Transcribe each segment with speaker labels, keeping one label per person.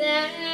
Speaker 1: there.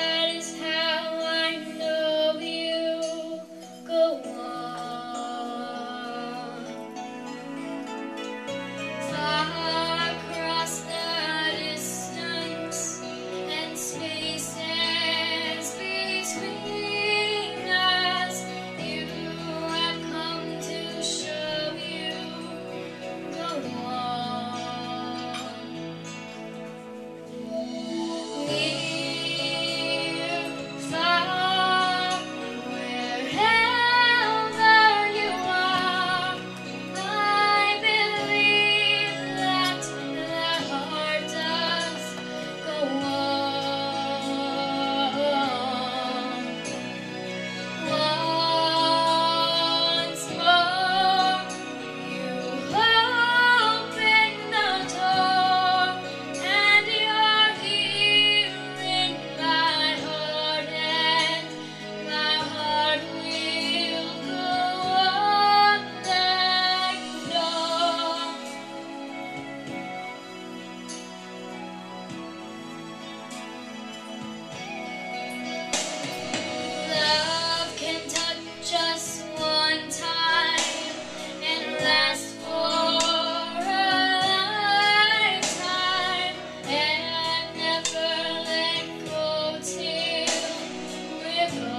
Speaker 1: Amen.